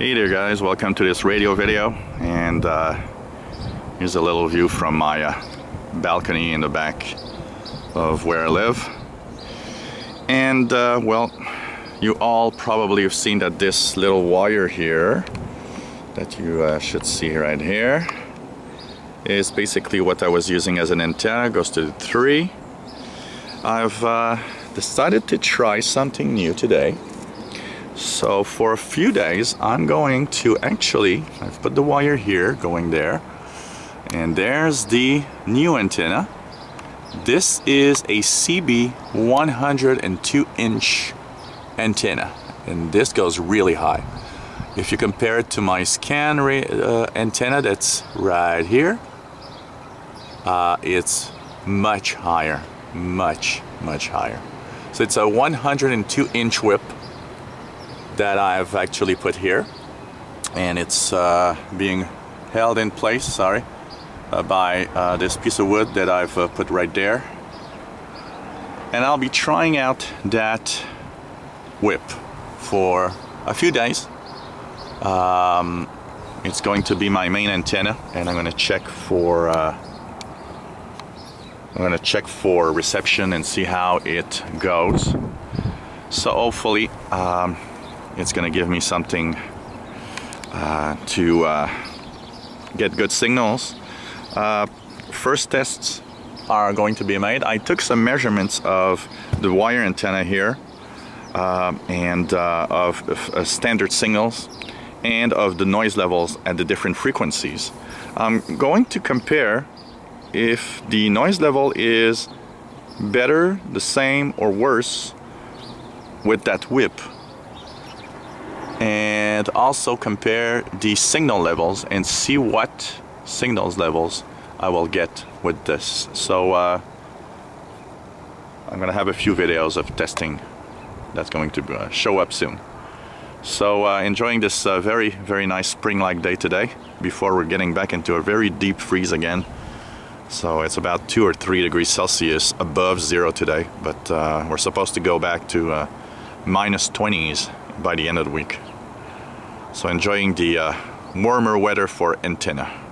Hey there guys, welcome to this radio video. And uh, here's a little view from my uh, balcony in the back of where I live. And uh, well you all probably have seen that this little wire here that you uh, should see right here is basically what I was using as an antenna goes to the tree I've uh, decided to try something new today so for a few days I'm going to actually I've put the wire here going there. And there's the new antenna. This is a CB 102 inch antenna. And this goes really high. If you compare it to my scan uh, antenna that's right here uh, it's much higher. Much much higher. So it's a 102 inch whip that I've actually put here. And it's uh, being held in place sorry uh, by uh, this piece of wood that I've uh, put right there. And I'll be trying out that whip for a few days. Um, it's going to be my main antenna and I'm gonna check for uh, I'm gonna check for reception and see how it goes. So hopefully um, it's gonna give me something uh, to uh, get good signals. Uh, first tests are going to be made. I took some measurements of the wire antenna here uh, and uh, of, of uh, standard signals and of the noise levels at the different frequencies. I'm going to compare if the noise level is better, the same, or worse with that whip and also compare the signal levels and see what signals levels I will get with this. So uh, I'm gonna have a few videos of testing that's going to uh, show up soon. So uh, enjoying this uh, very very nice spring-like day today before we're getting back into a very deep freeze again. So it's about two or three degrees Celsius above zero today, but uh, we're supposed to go back to uh, minus 20s by the end of the week. So enjoying the uh, warmer weather for antenna.